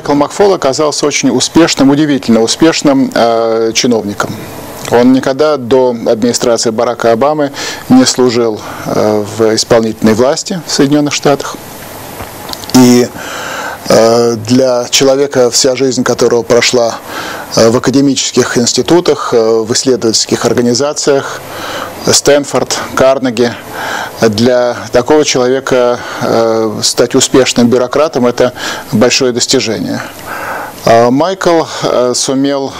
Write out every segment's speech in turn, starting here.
Майкл Макфол оказался очень успешным, удивительно успешным э, чиновником. Он никогда до администрации Барака Обамы не служил э, в исполнительной власти в Соединенных Штатах. И э, для человека, вся жизнь которого прошла э, в академических институтах, э, в исследовательских организациях, Стэнфорд, Карнеги, для такого человека стать успешным бюрократом – это большое достижение. А Майкл сумел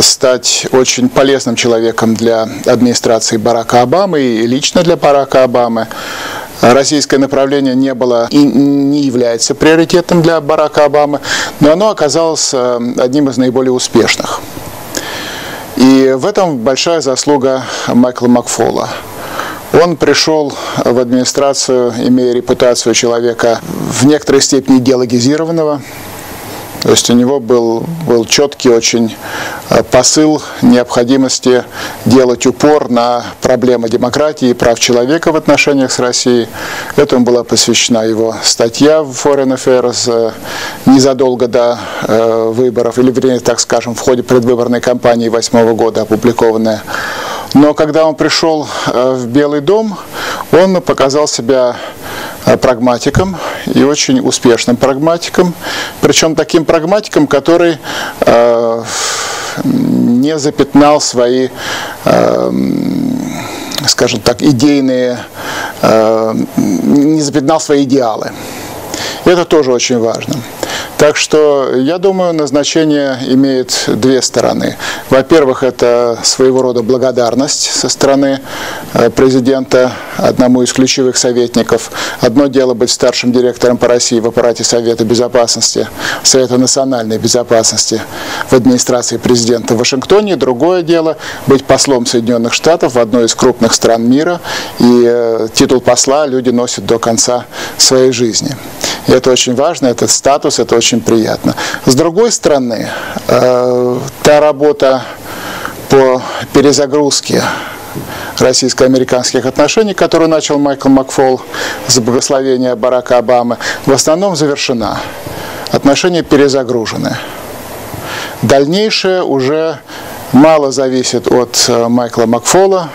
стать очень полезным человеком для администрации Барака Обамы и лично для Барака Обамы. Российское направление не было и не является приоритетом для Барака Обамы, но оно оказалось э, одним из наиболее успешных. И в этом большая заслуга Майкла Макфола. Он пришел в администрацию, имея репутацию человека в некоторой степени идеологизированного, то есть у него был, был четкий очень э, посыл необходимости делать упор на проблемы демократии и прав человека в отношениях с Россией. Этому была посвящена его статья в Foreign Affairs э, незадолго до э, выборов, или, вернее, так скажем, в ходе предвыборной кампании 2008 года опубликованная. Но когда он пришел в Белый дом, он показал себя Э, прагматиком и очень успешным прагматиком, причем таким прагматиком, который э, не запятнал свои, э, скажем так, идейные, э, не запятнал свои идеалы. Это тоже очень важно. Так что я думаю, назначение имеет две стороны. Во-первых, это своего рода благодарность со стороны э, президента одному из ключевых советников. Одно дело быть старшим директором по России в аппарате Совета Безопасности, Совета национальной безопасности в администрации президента в Вашингтоне. Другое дело быть послом Соединенных Штатов в одной из крупных стран мира. И э, титул посла люди носят до конца своей жизни. И это очень важно, этот статус, это очень приятно. С другой стороны, э, та работа по перезагрузке российско-американских отношений, которую начал Майкл Макфол с благословения Барака Обамы, в основном завершена. Отношения перезагружены. Дальнейшее уже мало зависит от э, Майкла Макфола,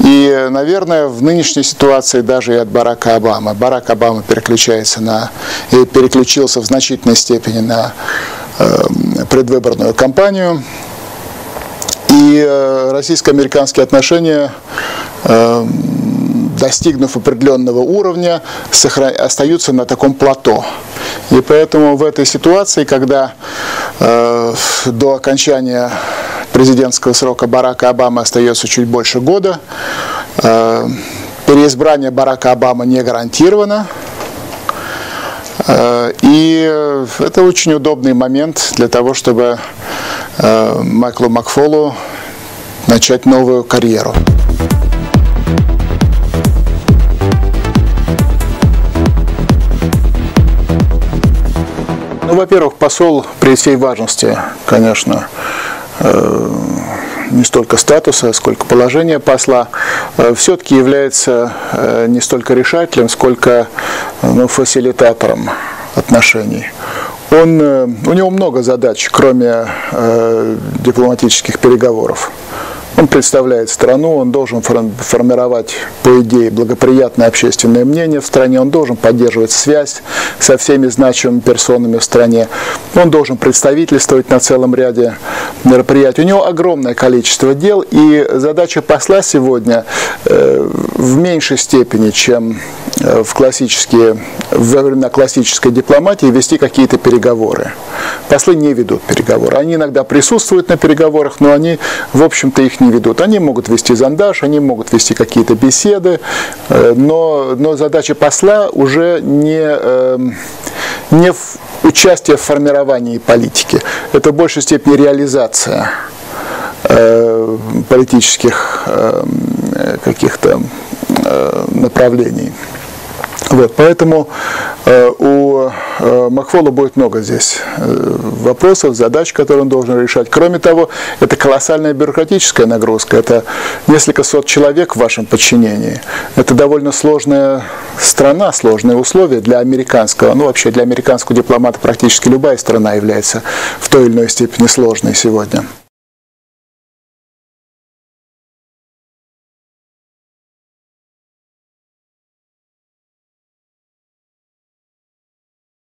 и, наверное, в нынешней ситуации даже и от Барака Обамы. Барак Обама переключается на, и переключился в значительной степени на э, предвыборную кампанию. И э, российско-американские отношения, э, достигнув определенного уровня, сохран... остаются на таком плато. И поэтому в этой ситуации, когда э, до окончания президентского срока Барака Обамы остается чуть больше года. Э, переизбрание Барака Обамы не гарантировано. Э, и это очень удобный момент для того, чтобы э, Майклу Макфолу начать новую карьеру. Ну, во-первых, посол при всей важности, конечно, не столько статуса, сколько положения посла, э, все-таки является э, не столько решателем, сколько ну, фасилитатором отношений. Он, у него много задач, кроме э, дипломатических переговоров. Он представляет страну, он должен формировать, по идее, благоприятное общественное мнение в стране, он должен поддерживать связь со всеми значимыми персонами в стране, он должен представительствовать на целом ряде мероприятий. У него огромное количество дел, и задача посла сегодня э, в меньшей степени, чем в классические, во времена классической дипломатии, вести какие-то переговоры. Послы не ведут переговоры. Они иногда присутствуют на переговорах, но они, в общем-то, их не ведут. Они могут вести зондаж, они могут вести какие-то беседы, э, но, но задача посла уже не, эм, не в участие в формировании политики. Это в большей степени реализация э, политических эм, каких-то э, направлений. Вот, поэтому э, у э, Махфола будет много здесь э, вопросов, задач, которые он должен решать. Кроме того, это колоссальная бюрократическая нагрузка. Это несколько сот человек в вашем подчинении. Это довольно сложная страна, сложные условия для американского, ну вообще для американского дипломата практически любая страна является в той или иной степени сложной сегодня.